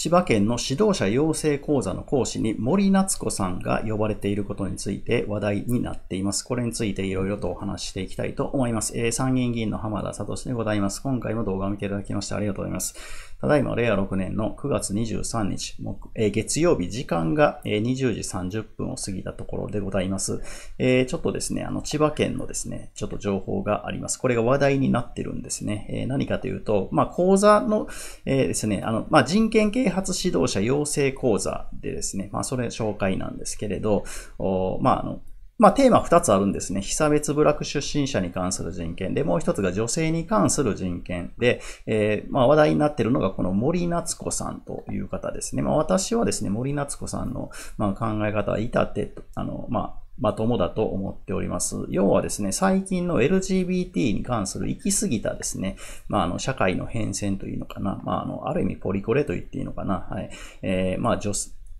千葉県の指導者養成講座の講師に森夏子さんが呼ばれていることについて話題になっています。これについていろいろとお話ししていきたいと思います。えー、参議院議員の浜田聡でございます。今回も動画を見ていただきましてありがとうございます。ただいま、令和6年の9月23日、えー、月曜日、時間が、20時30分を過ぎたところでございます。えー、ちょっとですね、あの、千葉県のですね、ちょっと情報があります。これが話題になってるんですね。え、何かというと、まあ、講座の、え、ですね、あの、まあ、人権啓発指導者養成講座でですね、まあ、それ紹介なんですけれど、おまあ、あの、まあ、テーマ2つあるんですね。被差別部落出身者に関する人権で、もう一つが女性に関する人権で、えー、まあ、話題になっているのがこの森夏子さんという方ですね。まあ、私はですね、森夏子さんの、ま、考え方は至って、あの、まあ、まともだと思っております。要はですね、最近の LGBT に関する行き過ぎたですね、まあ、あの、社会の変遷というのかな。まあ、あの、ある意味ポリコレと言っていいのかな。はい。えー、まあ、女、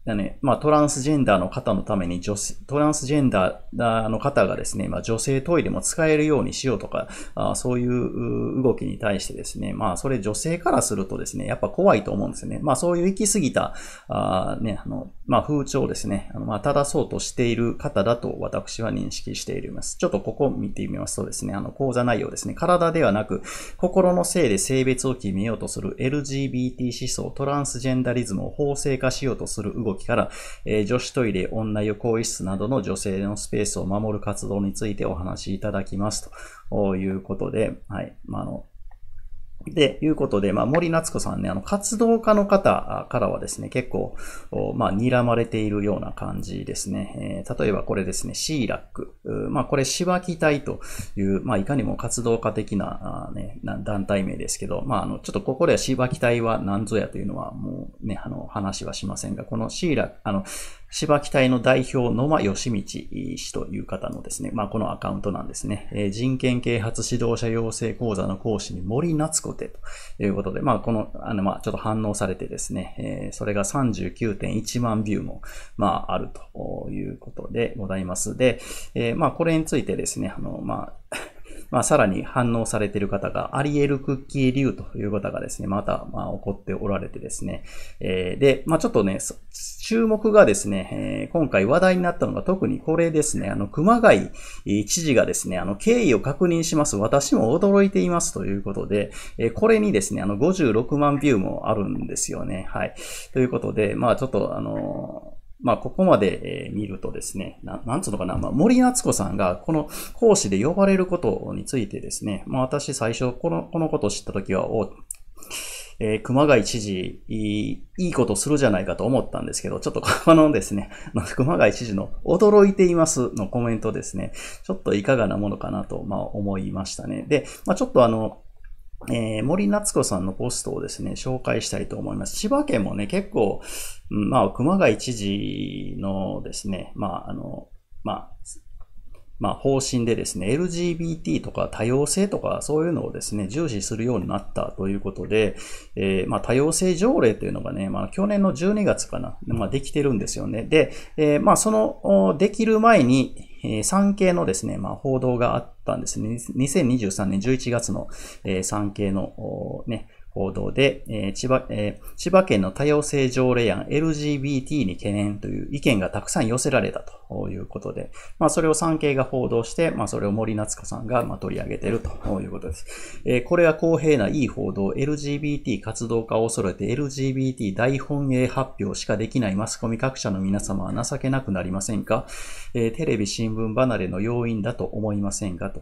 だね、まあ、トランスジェンダーの方のために女性、トランスジェンダーの方がですね、まあ、女性トイレも使えるようにしようとか、あそういう動きに対してですね、まあ、それ女性からするとですね、やっぱ怖いと思うんですよね。まあ、そういう行き過ぎた、あね、あの、まあ、風潮ですね、あのまあ、正そうとしている方だと私は認識しています。ちょっとここを見てみますとですね、あの、講座内容ですね、体ではなく、心のせいで性別を決めようとする LGBT 思想、トランスジェンダリズムを法制化しようとする動きから、えー、女子トイレ、女湯更衣室などの女性のスペースを守る活動についてお話しいただきますということで、はい。まあ、あの、で、いうことで、まあ、森夏子さんね、あの、活動家の方からはですね、結構、まあ、睨まれているような感じですね。えー、例えばこれですね、シーラック。まあ、これ、芝木隊という、まあ、いかにも活動家的な、あね、団体名ですけど、まあ、あの、ちょっとここでは芝木隊は何ぞやというのは、もうね、あの、話はしませんが、このシーラック、あの、芝木隊の代表、野間義道氏という方のですね、まあ、このアカウントなんですね。えー、人権啓発指導者養成講座の講師に森夏子てということで、まあ、この、あの、まあ、ちょっと反応されてですね、えー、それが39.1万ビューも、まあ、あるということでございます。で、えー、まあ、これについてですね、あの、まあ、まあ、さらに反応されている方が、アリエル・クッキー・リュウという方がですね、また、まあ、起こっておられてですね、えー、で、まあ、ちょっとね、注目がですね、えー、今回話題になったのが特にこれですね、あの、熊谷知事がですね、あの、経緯を確認します。私も驚いていますということで、えー、これにですね、あの、56万ビューもあるんですよね。はい。ということで、まあ、ちょっと、あのまあ、ここまで、え見るとですね、ななんつうのかな、まあ、森夏子さんがこの講師で呼ばれることについてですね、まあ、私最初この、このことを知ったときは、お、えー、熊谷知事いい、いいことするじゃないかと思ったんですけど、ちょっとこのですね、熊谷知事の驚いていますのコメントですね、ちょっといかがなものかなと、まあ、思いましたね。で、まあ、ちょっとあの、えー、森夏子さんのポストをですね、紹介したいと思います。千葉県もね、結構、まあ、熊谷知事のですね、まあ、あの、まあ、まあ、方針でですね、LGBT とか多様性とかそういうのをですね、重視するようになったということで、えー、まあ、多様性条例というのがね、まあ、去年の12月かな、まあ、できてるんですよね。で、えー、まあ、その、できる前に、えー、産経のですね、まあ、報道があったんですね。2023年11月の、えー、産経の、ね、報道で、えー、千葉、えー、千葉県の多様性条例案 LGBT に懸念という意見がたくさん寄せられたということで、まあ、それを産経が報道して、まあ、それを森夏子さんが、ま、取り上げているということです。えー、これは公平ないい報道、LGBT 活動家を恐れて LGBT 大本営発表しかできないマスコミ各社の皆様は情けなくなりませんか、えー、テレビ新聞離れの要因だと思いませんか？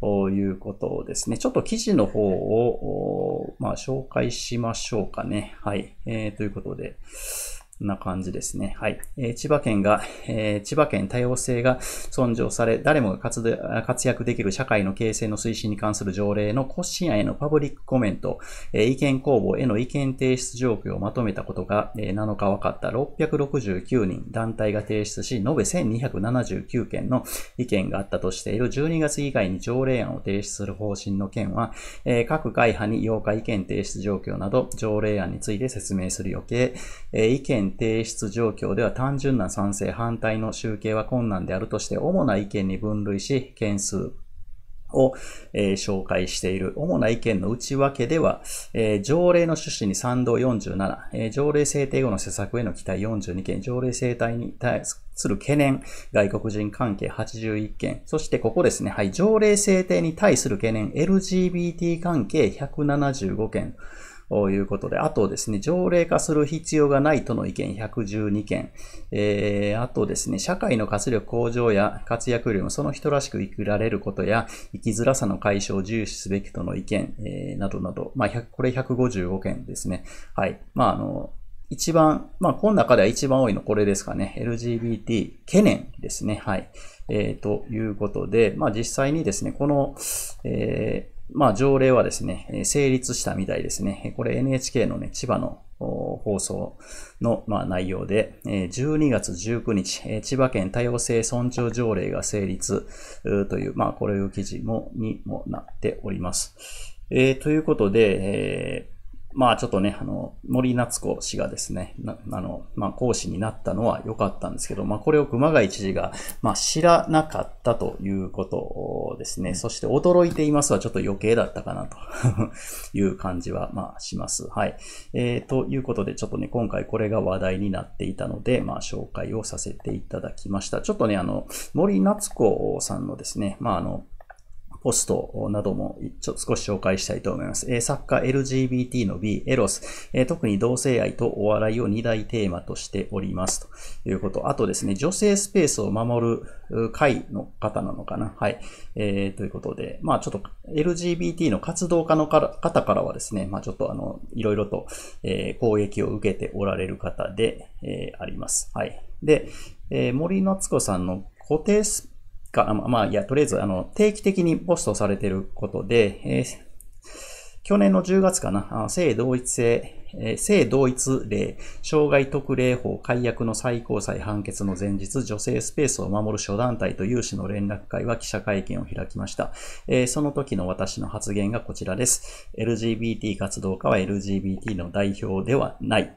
ということですね。ちょっと記事の方を、まあ、紹介しましょうかね。はい。えー、ということで。な感じですね。はい。えー、千葉県が、えー、千葉県多様性が尊重され、誰もが活躍できる社会の形成の推進に関する条例の骨子案へのパブリックコメント、えー、意見公募への意見提出状況をまとめたことが、えー、7日分かった669人団体が提出し、延べ1279件の意見があったとしている12月以外に条例案を提出する方針の件は、えー、各会派に8日意見提出状況など条例案について説明する予定、えー、意見提出状況では単純な賛成反対の集計は困難であるとして、主な意見に分類し、件数、を、えー、紹介している。主な意見の内訳では、えー、条例の趣旨に賛同47、えー、条例制定後の施策への期待42件、条例制定に対する懸念、外国人関係81件、そしてここですね、はい、条例制定に対する懸念、LGBT 関係175件、ということで、あとですね、条例化する必要がないとの意見112件、えー、あとですね、社会の活力向上や活躍よりもその人らしく生きられることや生きづらさの解消を重視すべきとの意見、えー、などなど、まあ、これ155件ですね。はい。まあ、あの、一番、まあ、この中では一番多いのこれですかね。LGBT 懸念ですね。はい。えー、ということで、まあ、実際にですね、この、えーまあ、条例はですね、成立したみたいですね。これ NHK のね、千葉の放送の、まあ、内容で、12月19日、千葉県多様性尊重条例が成立という、まあ、これいう記事も、にもなっております。えー、ということで、えーまあちょっとね、あの、森夏子氏がですね、あの、まあ講師になったのは良かったんですけど、まあこれを熊谷知事が、まあ知らなかったということですね。そして驚いていますはちょっと余計だったかなと いう感じは、まあします。はい。えー、ということで、ちょっとね、今回これが話題になっていたので、まあ紹介をさせていただきました。ちょっとね、あの、森夏子さんのですね、まああの、ポストなどもちょ少し紹介したいと思います。え作家 LGBT の B、エロス、え特に同性愛とお笑いを二大テーマとしておりますということ。あとですね、女性スペースを守る会の方なのかな。はい。えー、ということで、まあちょっと LGBT の活動家の方からはですね、まあちょっとあの、いろいろと、え、攻撃を受けておられる方で、え、あります。はい。で、え、森夏子さんの固定スか、まあ、いや、とりあえず、あの、定期的にポストされていることで、えー、去年の10月かな、性同一性、えー、性同一例、障害特例法解約の最高裁判決の前日、女性スペースを守る諸団体と有志の連絡会は記者会見を開きました。えー、その時の私の発言がこちらです。LGBT 活動家は LGBT の代表ではない。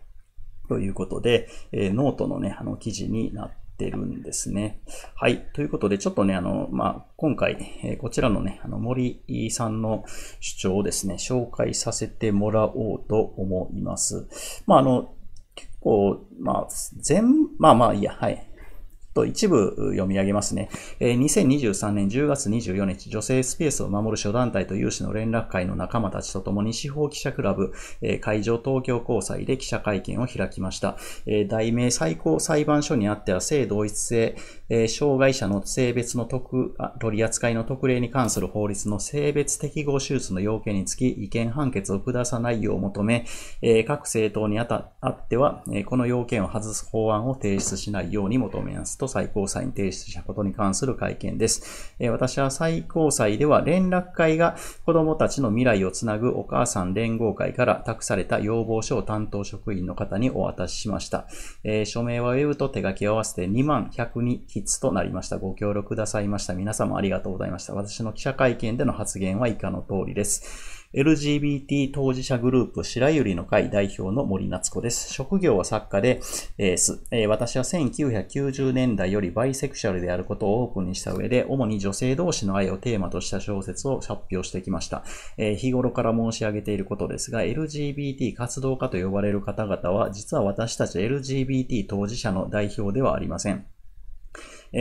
ということで、えー、ノートのね、あの記事になっててるんですね。はい。ということで、ちょっとね、あの、まあ、今回、えこちらのね、あの、森さんの主張をですね、紹介させてもらおうと思います。まあ、あの、結構、まあ、全、まあまあいや、はい。と一部読み上げますね。2023年10月24日、女性スペースを守る諸団体と有志の連絡会の仲間たちと共に司法記者クラブ会場東京高裁で記者会見を開きました。題名最高裁判所にあっては性同一性、障害者の性別の特取り扱いの特例に関する法律の性別適合手術の要件につき意見判決を下さないよう求め、各政党にあっては、この要件を外す法案を提出しないように求めます。と最高裁に提出したことに関する会見です。え私は最高裁では連絡会が子供たちの未来をつなぐお母さん連合会から託された要望書を担当職員の方にお渡ししました。え署名はウェブと手書き合わせて2万102筆となりました。ご協力くださいました。皆様ありがとうございました。私の記者会見での発言は以下の通りです。LGBT 当事者グループ白百合の会代表の森夏子です。職業は作家で、えー、私は1990年代よりバイセクシャルであることをオープンにした上で、主に女性同士の愛をテーマとした小説を発表してきました。えー、日頃から申し上げていることですが、LGBT 活動家と呼ばれる方々は、実は私たち LGBT 当事者の代表ではありません。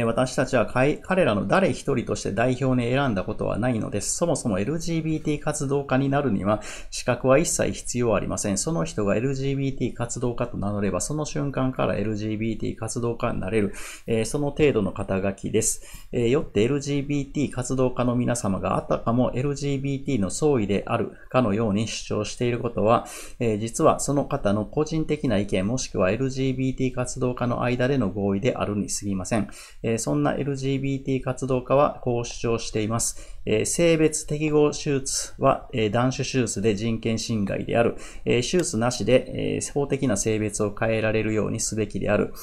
私たちは彼らの誰一人として代表に選んだことはないのです。そもそも LGBT 活動家になるには資格は一切必要ありません。その人が LGBT 活動家と名乗れば、その瞬間から LGBT 活動家になれる、えその程度の肩書きです。えよって LGBT 活動家の皆様があったかも LGBT の総意であるかのように主張していることは、え実はその方の個人的な意見もしくは LGBT 活動家の間での合意であるに過ぎません。そんな LGBT 活動家はこう主張しています。性別適合手術は、え男子手術で人権侵害である。手術なしで、法的な性別を変えられるようにすべきである。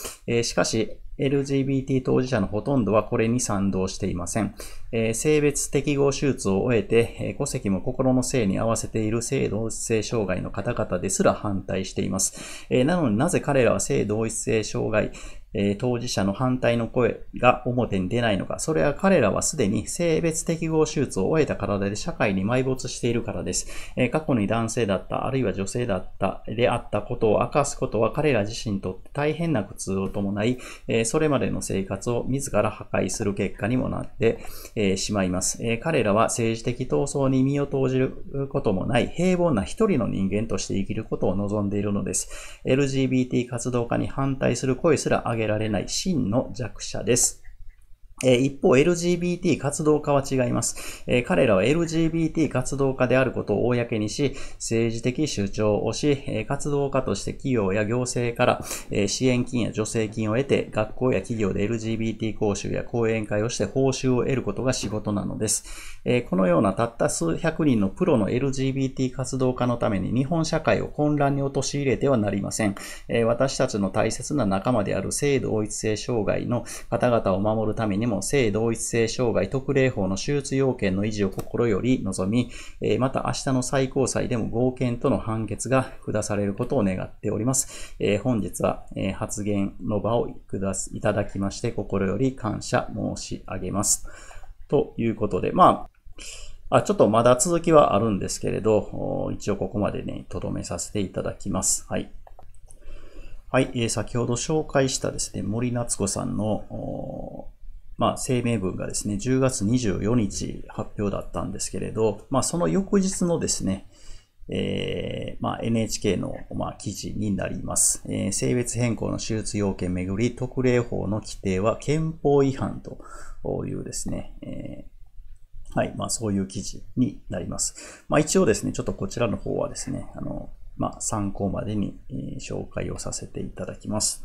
しかし、LGBT 当事者のほとんどはこれに賛同していません。えー、性別適合手術を終えて、えー、戸籍も心の性に合わせている性同一性障害の方々ですら反対しています。えー、なのになぜ彼らは性同一性障害、えー、当事者の反対の声が表に出ないのか、それは彼らはすでに性別適合手術を終えた体で社会に埋没しているからです。えー、過去に男性だった、あるいは女性だった、であったことを明かすことは彼ら自身にとって大変な苦痛を伴い、えー、それまでの生活を自ら破壊する結果にもなって、えー、しまいます、えー。彼らは政治的闘争に身を投じることもない平凡な一人の人間として生きることを望んでいるのです。LGBT 活動家に反対する声すら上げられない真の弱者です。一方、LGBT 活動家は違います、彼らは LGBT 活動家であることを公にし、政治的主張をし、活動家として企業や行政から、支援金や助成金を得て、学校や企業で LGBT 講習や講演会をして報酬を得ることが仕事なのです。このようなたった数百人のプロの LGBT 活動家のために日本社会を混乱に陥れてはなりません。私たちの大切な仲間である性同一性障害の方々を守るためにも性同一性障害特例法の手術要件の維持を心より望み、えまた明日の最高裁でも合憲との判決が下されることを願っております。え本日はえ発言の場をいただきまして心より感謝申し上げます。ということで、まあ、あちょっとまだ続きはあるんですけれど、一応ここまでね、とどめさせていただきます。はい。はい、えー、先ほど紹介したですね、森夏子さんのまあ、声明文がですね、10月24日発表だったんですけれど、まあ、その翌日のですね、えー、まあ、NHK の、まあ、記事になります、えー、性別変更の手術要件めぐり特例法の規定は憲法違反というですね、えー、はい、まあ、そういう記事になります。まあ、一応ですね、ちょっとこちらの方はですね、あの、まあ、参考までに、え紹介をさせていただきます。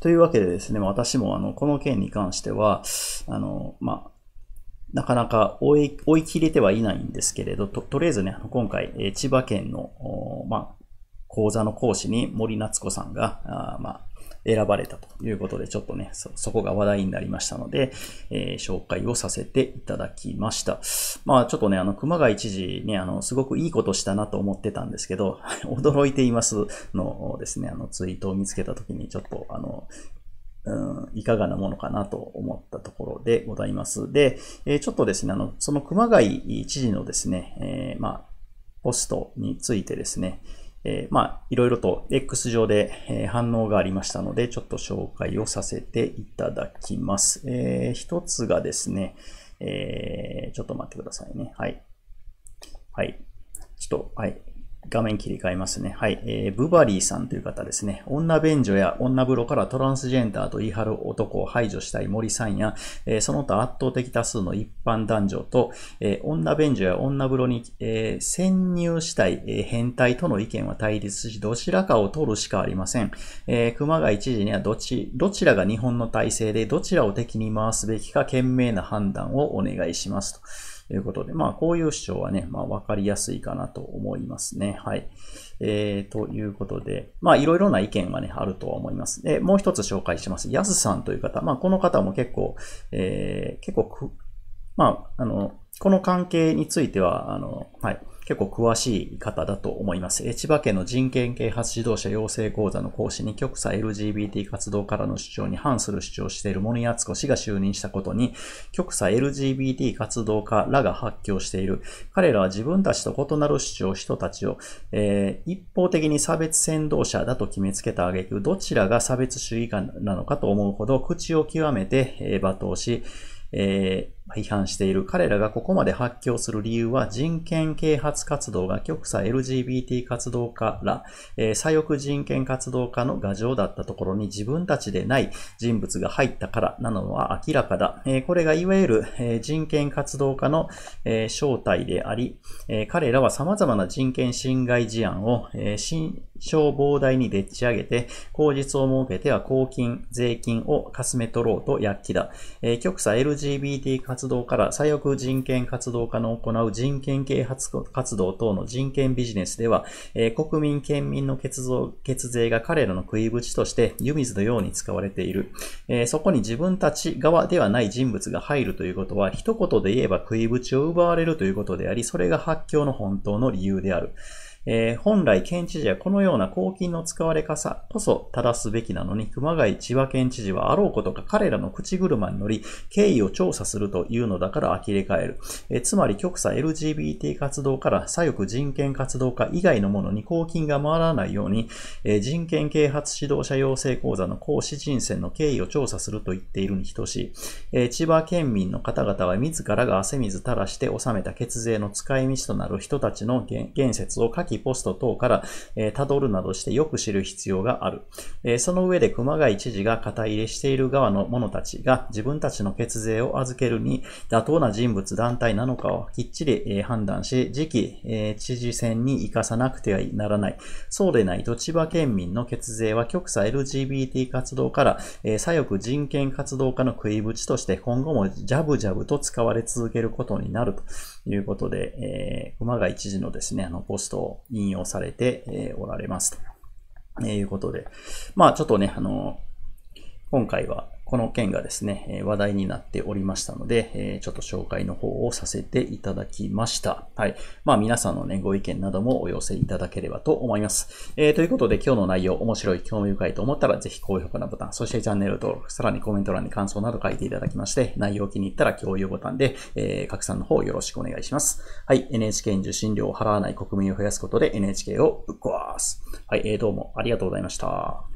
というわけでですね、私もあの、この件に関しては、あの、まあ、なかなか追い、追い切れてはいないんですけれど、と、とりあえずね、今回、え千葉県の、まあ、講座の講師に森夏子さんが、あまあ、選ばれたということで、ちょっとね、そ、そこが話題になりましたので、えー、紹介をさせていただきました。まあ、ちょっとね、あの、熊谷知事ね、あの、すごくいいことしたなと思ってたんですけど、驚いていますのですね、あの、ツイートを見つけたときに、ちょっと、あの、うん、いかがなものかなと思ったところでございます。で、えー、ちょっとですね、あの、その熊谷知事のですね、えー、まあ、ポストについてですね、えー、まあ、いろいろと X 上で、え反応がありましたので、ちょっと紹介をさせていただきます。えー、一つがですね、えー、ちょっと待ってくださいね。はい。はい。ちょっと、はい。画面切り替えますね。はい。えー、ブバリーさんという方ですね。女便所や女風呂からトランスジェンダーと言い張る男を排除したい森さんや、えー、その他圧倒的多数の一般男女と、えー、女便所や女風呂に、えー、潜入したい、え、変態との意見は対立し、どちらかを取るしかありません。え、熊谷知事にはどち、どちらが日本の体制でどちらを敵に回すべきか賢明な判断をお願いしますと。ということで、まあ、こういう主張はね、まあ、わかりやすいかなと思いますね。はい。えー、ということで、まあ、いろいろな意見がね、あるとは思います。で、もう一つ紹介します。やすさんという方。まあ、この方も結構、えー、結構まあ、あの、この関係については、あの、はい。結構詳しい方だと思います。千葉県の人権啓発指導者養成講座の講師に極左 LGBT 活動からの主張に反する主張をしている森敦子氏が就任したことに、極左 LGBT 活動家らが発狂している。彼らは自分たちと異なる主張人たちを、えー、一方的に差別先導者だと決めつけた挙句、どちらが差別主義家なのかと思うほど口を極めて、えー、罵倒し、えー批判している彼らがここまで発狂する理由は人権啓発活動が極左 LGBT 活動家ら、えー、左翼人権活動家の牙城だったところに自分たちでない人物が入ったからなのは明らかだ。えー、これがいわゆる、えー、人権活動家の、え正体であり、え彼らは様々な人権侵害事案を、え新小膨大にでっち上げて、口実を設けては公金、税金をかすめ取ろうと躍起だ。え極左 LGBT 活活動から左翼人権活動家の行う人権啓発活動等の人権ビジネスでは、えー、国民、県民の血血税が彼らの食いぶちとして湯水のように使われている。えー、そこに自分たち側ではない人物が入るということは、一言で言えば食いぶちを奪われるということであり、それが発狂の本当の理由である。えー、本来県知事はこのような公金の使われ方こそ正すべきなのに、熊谷千葉県知事はあろうことか彼らの口車に乗り、経緯を調査するというのだから呆れ返る。えー、つまり極左 LGBT 活動から左翼人権活動家以外のものに公金が回らないように、えー、人権啓発指導者養成講座の講師人選の経緯を調査すると言っているに等しい。え、千葉県民の方々は自らが汗水垂らして収めた血税の使い道となる人たちの言説を下記ポスト等から、えー、辿るなどしてよく知る必要がある。えー、その上で熊谷知事が肩入れしている側の者たちが自分たちの血税を預けるに妥当な人物団体なのかをきっちり、えー、判断し、次期、えー、知事選に生かさなくてはならない。そうでないと千葉県民の血税は極左 LGBT 活動から、えー、左翼人権活動家の食いぶちとして今後もジャブジャブと使われ続けることになるということで、えー、馬が一時のですね、あの、ポストを引用されて、えー、おられますと。え、いうことで。まあ、ちょっとね、あの、今回は、この件がですね、話題になっておりましたので、ちょっと紹介の方をさせていただきました。はい。まあ皆さんのね、ご意見などもお寄せいただければと思います。えー、ということで今日の内容面白い、興味深いと思ったらぜひ高評価のボタン、そしてチャンネル登録、さらにコメント欄に感想など書いていただきまして、内容気に入ったら共有ボタンで、えー、拡散の方よろしくお願いします。はい。NHK に受信料を払わない国民を増やすことで NHK をぶっ壊す。はい。えー、どうもありがとうございました。